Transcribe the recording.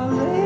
darling.